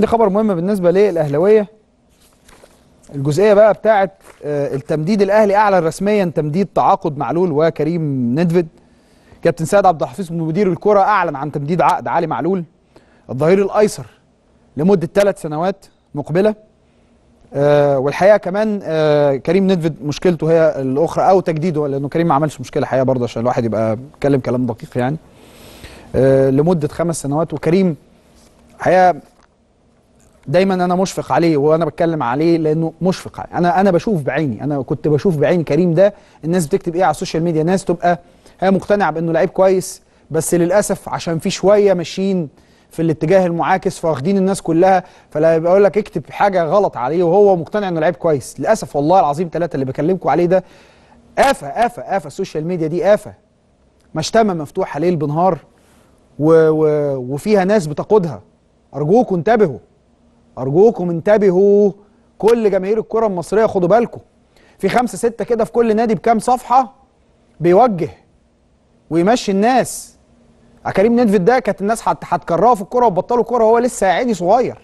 عندي خبر مهم بالنسبة للأهلاوية. الجزئية بقى بتاعه آه، التمديد الأهلي أعلن رسميا تمديد تعاقد معلول وكريم ندفد. كابتن سيد عبد الحفيظ مدير الكرة أعلن عن تمديد عقد علي معلول الظهير الأيسر لمدة ثلاث سنوات مقبلة. آه والحقيقة كمان آه كريم ندفد مشكلته هي الأخرى أو تجديده لأنه كريم ما عملش مشكلة حقيقة برضه عشان الواحد يبقى بيتكلم كلام دقيق يعني. آه لمدة خمس سنوات وكريم حقيقة دايما أنا مشفق عليه وأنا بتكلم عليه لأنه مشفق عليه. أنا أنا بشوف بعيني. أنا كنت بشوف بعيني كريم ده. الناس بتكتب إيه على السوشيال ميديا؟ ناس تبقى هي مقتنعة بأنه لعيب كويس بس للأسف عشان في شوية ماشيين في الاتجاه المعاكس فواخدين الناس كلها. فلا يبقى يقول لك اكتب حاجة غلط عليه وهو مقتنع إنه لعيب كويس. للأسف والله العظيم ثلاثة اللي بكلمكم عليه ده آفة آفة آفة السوشيال ميديا دي آفة مشتمة مفتوحة ليل بنهار و و وفيها ناس بتقودها. أرجوكم انتبهوا. أرجوكم انتبهوا كل جماهير الكرة المصرية خدوا بالكم. في خمسة ستة كده في كل نادي بكام صفحة بيوجه ويمشي الناس. كريم نيدفيد ده كانت الناس هت- هتكرهه في الكرة وبطلوا كرة وهو لسه عادي صغير.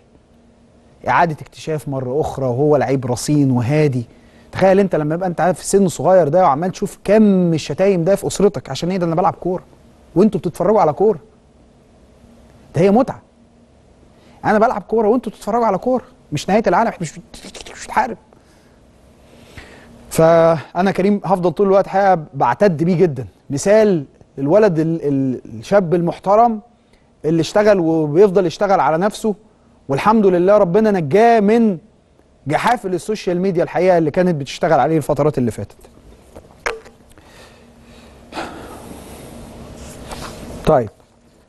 إعادة اكتشاف مرة أخرى وهو لعيب رصين وهادي. تخيل أنت لما يبقى أنت في سن صغير ده وعمال تشوف كم الشتايم ده في أسرتك عشان إيه؟ ده أنا بلعب كورة. وأنتوا بتتفرجوا على كورة. ده هي متعة. أنا بلعب كوره وانتوا بتتفرجوا على كوره مش نهاية العالم إحنا مش مش بتحارب فأنا كريم هفضل طول الوقت حقيقة بعتد بيه جدا. مثال الولد ال- ال- الشاب المحترم اللي اشتغل وبيفضل يشتغل على نفسه والحمد لله ربنا نجاه من جحافل السوشيال ميديا الحقيقة اللي كانت بتشتغل عليه الفترات اللي فاتت. طيب.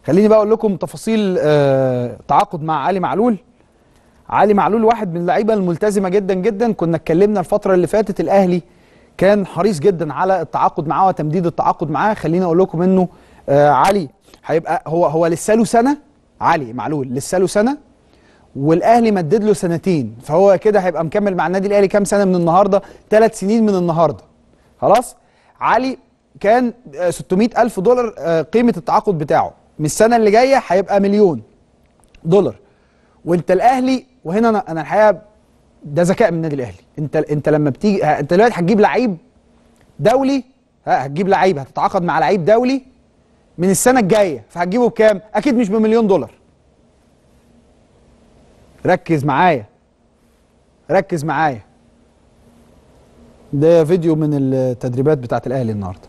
خليني بقى أقول لكم تفاصيل آه تعاقد مع علي معلول. علي معلول واحد من اللعيبة الملتزمة جدا جدا. كنا اتكلمنا الفترة اللي فاتت الأهلي كان حريص جدا على التعاقد معاه وتمديد التعاقد معاه. خليني أقول لكم إنه آه علي هيبقى هو هو لسه له سنة علي معلول لسه له سنة والأهلي مدد له سنتين. فهو كده هيبقى مكمل مع النادي الأهلي كام سنة؟ من النهارده ثلاث سنين من النهارده. خلاص؟ علي كان آه، 600 ألف دولار آه، قيمة التعاقد بتاعه. من السنة اللي جاية هيبقى مليون دولار. وانت الأهلي وهنا أنا أنا الحقيقة ده ذكاء من النادي الأهلي. انت انت لما بتيجي انت دلوقتي هتجيب لعيب دولي ها هتجيب لعيب هتتعاقد مع لعيب دولي من السنة الجاية فهتجيبه بكام؟ أكيد مش بمليون دولار. ركز معايا. ركز معايا. ده فيديو من التدريبات بتاعت الأهلي النهارده.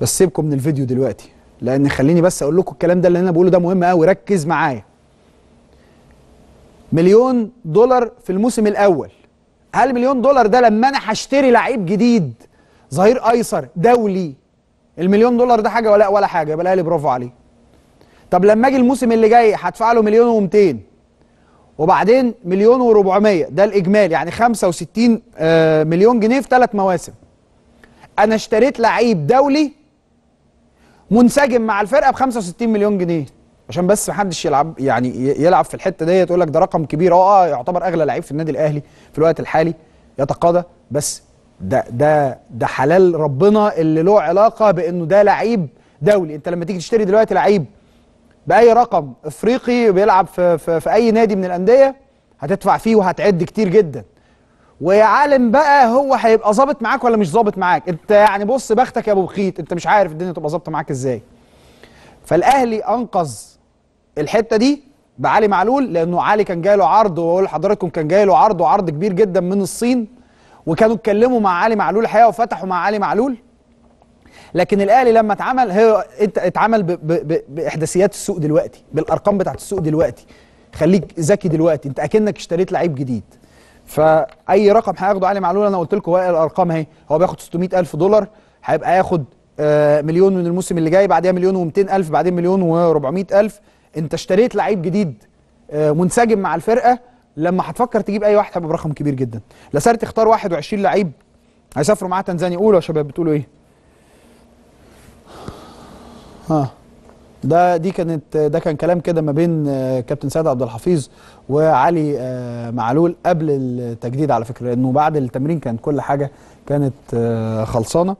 بس سيبكم من الفيديو دلوقتي. لأن خليني بس أقول لكم الكلام ده اللي أنا بقوله ده مهم قوي. ركز معايا. مليون دولار في الموسم الأول. هل مليون دولار ده لما أنا هشتري لعيب جديد ظهير ايسر دولي المليون دولار ده حاجة ولا ولا حاجة؟ يبقى الأهلي برافو عليه. طب لما أجي الموسم اللي جاي هدفع له مليون و200 وبعدين مليون و400 ده الإجمالي. يعني 65 آه، مليون جنيه في ثلاث مواسم. أنا اشتريت لعيب دولي منسجم مع الفرقة ب 65 مليون جنيه. عشان بس محدش يلعب يعني يلعب في الحتة ديت يقول لك ده رقم كبير. آه يعتبر أغلى لعيب في النادي الأهلي في الوقت الحالي يتقاضى. بس ده ده ده حلال ربنا اللي له علاقة بإنه ده لعيب دولي. أنت لما تيجي تشتري دلوقتي لعيب بأي رقم إفريقي بيلعب في, في, في أي نادي من الأندية هتدفع فيه وهتعد كتير جدا. ويا عالم بقى هو هيبقى ظابط معاك ولا مش ظابط معاك؟ انت يعني بص بختك يا ابو بخيت انت مش عارف الدنيا تبقى ظابطة معاك إزاي. فالأهلي أنقذ الحتة دي بعلي معلول لأنه علي كان جاي له عرض وأقول لحضراتكم كان جاي له عرض وعرض كبير جدا من الصين وكانوا اتكلموا مع علي معلول الحقيقة وفتحوا مع علي معلول. لكن الأهلي لما اتعمل انت اتعمل بإحداثيات السوق دلوقتي بالأرقام بتاعت السوق دلوقتي. خليك ذكي دلوقتي انت أكنك اشتريت لعيب جديد. فأي رقم هياخده علي معلول؟ أنا قلت لكم الأرقام أهي. هو بياخد 600 ألف دولار هيبقى ياخد آه، مليون من الموسم اللي جاي بعدها مليون و200 ألف بعدين مليون و400 ألف. أنت اشتريت لعيب جديد آه، منسجم مع الفرقة لما هتفكر تجيب أي واحد هيبقى برقم كبير جدا. لاسارتي اختار 21 لعيب. هيسافروا معاه تنزانيا. قولوا يا شباب بتقولوا إيه؟ ها. ده دي كانت ده كان كلام كده ما بين آه، كابتن سيد عبد الحفيظ وعلي آه، معلول قبل التجديد على فكرة لأنه بعد التمرين كانت كل حاجة كانت آه، خلصانة.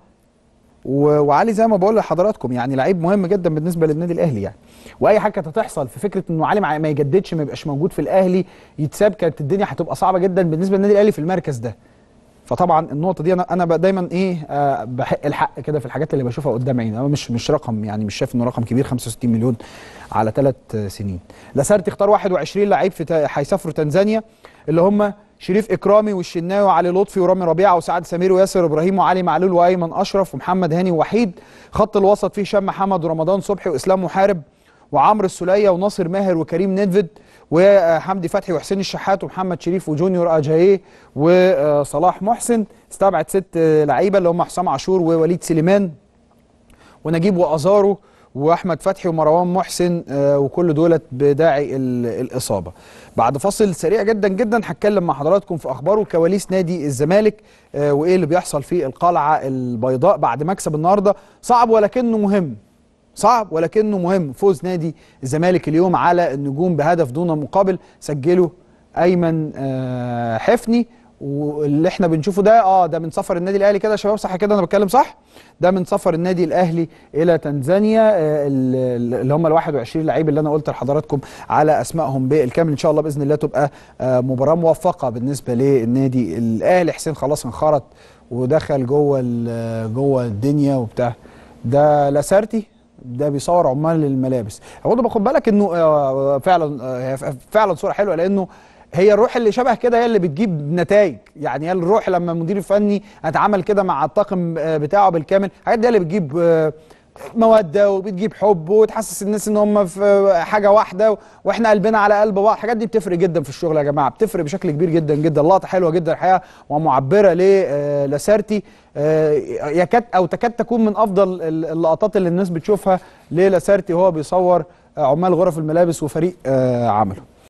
وعلي زي ما بقول لحضراتكم يعني لعيب مهم جدا بالنسبة للنادي الأهلي يعني. وأي حاجة كانت هتحصل في فكرة إنه علي ما يجددش ما يبقاش موجود في الأهلي يتساب كانت الدنيا هتبقى صعبة جدا بالنسبة للنادي الأهلي في المركز ده. فطبعا النقطة دي أنا أنا دايما إيه آه بحق الحق كده في الحاجات اللي بشوفها قدام عيني. أنا مش مش رقم يعني مش شايف إنه رقم كبير 65 مليون على ثلاث سنين. لاسارتي اختار 21 لعيب في هيسافروا تنزانيا اللي هم شريف إكرامي والشناوي وعلي لطفي ورامي ربيعة وسعد سمير وياسر إبراهيم وعلي معلول وأيمن أشرف ومحمد هاني ووحيد. خط الوسط فيه هشام محمد ورمضان صبحي وإسلام محارب وعمرو السولية وناصر ماهر وكريم نيدفيد. وحمدي فتحي وحسين الشحات ومحمد شريف وجونيور اجاييه وصلاح محسن. استبعد ست لعيبة اللي هم حسام عاشور ووليد سليمان ونجيب وأزارو وأحمد فتحي ومروان محسن آه، وكل دولت بداعي ال- الإصابة. بعد فاصل سريع جدا جدا هتكلم مع حضراتكم في أخبار وكواليس نادي الزمالك آه، وإيه اللي بيحصل في القلعه البيضاء بعد مكسب النهارده صعب ولكنه مهم. صعب ولكنه مهم. فوز نادي الزمالك اليوم على النجوم بهدف دون مقابل سجله أيمن آه، حفني. واللي إحنا بنشوفه ده آه ده من سفر النادي الأهلي كده يا شباب صح كده أنا بتكلم صح؟ ده من سفر النادي الأهلي إلى تنزانيا. آه، ال- اللي هم ال 21 لعيب اللي أنا قلت لحضراتكم على أسمائهم بالكامل. إن شاء الله بإذن الله تبقى آه، مباراة موفقة بالنسبة للنادي الأهلي. حسين خلاص انخرط ودخل جوه جوه الدنيا وبتاع. ده لاسارتي ده بيصور عمال الملابس برضه باخد بالك إنه آه، فعلا آه، فعلا صورة حلوة لأنه هي الروح اللي شبه كده هي اللي بتجيب نتائج يعني هي الروح لما المدير الفني أتعامل كده مع الطاقم آه، بتاعه بالكامل الحاجات دي اللي بتجيب آه، مودة وبتجيب حب وتحسس الناس إن هم في حاجة واحدة وإحنا قلبنا على قلب بعض الحاجات دي بتفرق جدا في الشغل يا جماعة. بتفرق بشكل كبير جدا جدا. اللقطه حلوة جدا الحقيقة ومعبرة للاسارتي يكاد أو تكاد تكون من أفضل ال- اللقطات اللي الناس بتشوفها للاسارتي وهو بيصور آه، عمال غرف الملابس وفريق آه، عمله.